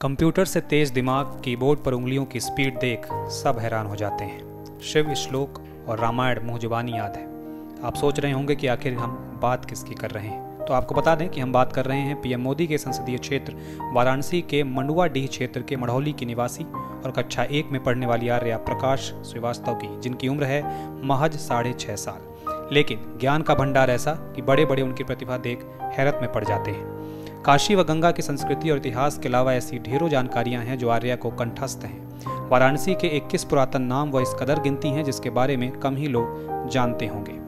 Computer से तेज दिमाग keyboard पर उंगलियों की स्पीड देख सब हैरान हो जाते हैं। शिव श्लोक और रामायण मुँह जुबानी याद है। आप सोच रहे होंगे कि आखिर हम बात किसकी कर रहे हैं? तो आपको बता दें कि हम बात कर रहे हैं पीएम मोदी के संसदीय क्षेत्र, वाराणसी के मंडुआडीह क्षेत्र के मढ़ौली की निवासी और कक्षा एक में पढ़ने वाली आर्या प्रकाश श्रीवास्तव की, जिनकी उम्र है महज साढ़े छः साल। लेकिन ज्ञान का भंडार ऐसा कि बड़े बड़े उनकी प्रतिभा देख हैरत में पड़ जाते हैं। काशी व गंगा की संस्कृति और इतिहास के अलावा ऐसी ढेरों जानकारियाँ हैं जो आर्या को कंठस्थ हैं। वाराणसी के 21 पुरातन नाम व इस कदर गिनती हैं जिसके बारे में कम ही लोग जानते होंगे।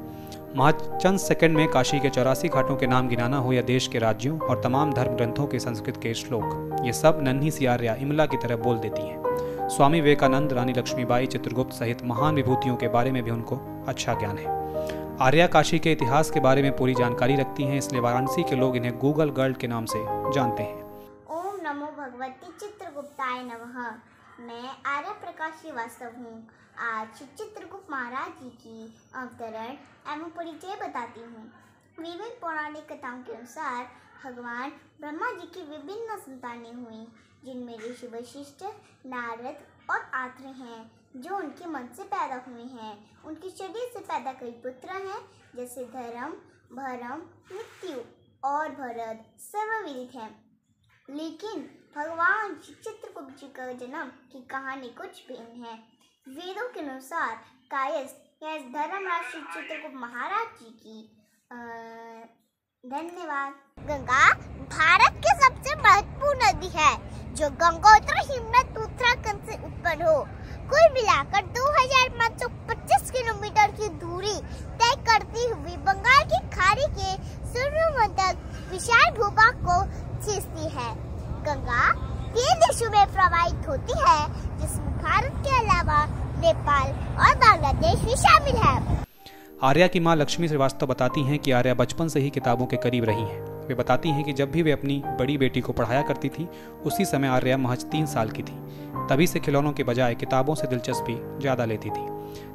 महाचंद सेकंड में काशी के चौरासी घाटों के नाम गिनाना हो या देश के राज्यों और तमाम धर्म ग्रंथों के संस्कृत के श्लोक, ये सब नन्ही सी आर्या, इमला की तरह बोल देती हैं। स्वामी विवेकानंद, रानी लक्ष्मीबाई, चित्रगुप्त सहित महान विभूतियों के बारे में भी उनको अच्छा ज्ञान है। आर्या काशी के इतिहास के बारे में पूरी जानकारी रखती हैं, इसलिए वाराणसी के लोग इन्हें गूगल गर्ल के नाम से जानते हैं। ओम नमो भगवती चित्रगुप्ताय नमः। मैं आर्य प्रकाश श्रीवास्तव हूँ। आज चित्रगुप्त महाराज जी की अवतरण एवं परिचय बताती हूँ। विभिन्न पौराणिक कथाओं के अनुसार भगवान ब्रह्मा जी की विभिन्न संतानें हुई, जिनमें ऋषि वशिष्ठ, नारद और आत्र हैं, जो उनके मन से पैदा हुए हैं। उनके शरीर से पैदा कई पुत्र हैं, जैसे धर्म, भरम, मृत्यु और भरत, सर्वविदित हैं। लेकिन भगवान चित्रगुप्त जी का जन्म की कहानी कुछ भिन्न है। वेदों के अनुसार कायस धर्मराज चित्रगुप्त महाराज जी की धन्यवाद। गंगा भारत की सबसे महत्वपूर्ण नदी है, जो गंगोत्री हिमनद उत्तराखंड से उत्पन्न हो। कुल मिलाकर 2525 किलोमीटर की दूरी तय करती हुई बंगाल की खाड़ी के विशाल भूभाग को खींचती है। गंगा तीन देशों में प्रवाहित होती है, जिसमें भारत के अलावा नेपाल और बांग्लादेश भी शामिल है। आर्या की माँ लक्ष्मी श्रीवास्तव बताती हैं कि आर्या बचपन से ही किताबों के करीब रही हैं। वे बताती हैं कि जब भी वे अपनी बड़ी बेटी को पढ़ाया करती थी, उसी समय आर्या महज तीन साल की थी। तभी से खिलौनों के बजाय किताबों से दिलचस्पी ज़्यादा लेती थी।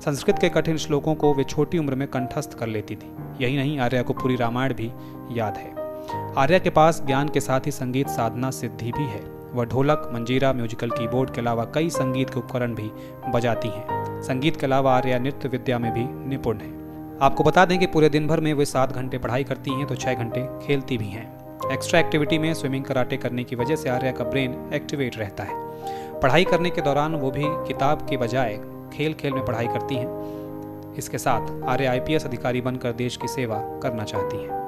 संस्कृत के कठिन श्लोकों को वे छोटी उम्र में कंठस्थ कर लेती थी। यही नहीं, आर्या को पूरी रामायण भी याद है। आर्या के पास ज्ञान के साथ ही संगीत साधना सिद्धि भी है। वह ढोलक, मंजीरा, म्यूजिकल कीबोर्ड के अलावा कई संगीत के उपकरण भी बजाती हैं। संगीत के अलावा आर्या नृत्य विद्या में भी निपुण है। आपको बता दें कि पूरे दिन भर में वे सात घंटे पढ़ाई करती हैं तो छः घंटे खेलती भी हैं। एक्स्ट्रा एक्टिविटी में स्विमिंग कराटे करने की वजह से आर्या का ब्रेन एक्टिवेट रहता है। पढ़ाई करने के दौरान वो भी किताब के बजाय खेल खेल में पढ़ाई करती हैं। इसके साथ आर्या आईपीएस अधिकारी बनकर देश की सेवा करना चाहती हैं।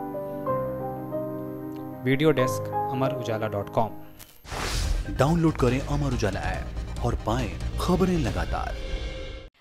Video desk Amar Ujala dot com download करें अमर उजाला ऐप और पाएँ खबरें लगातार।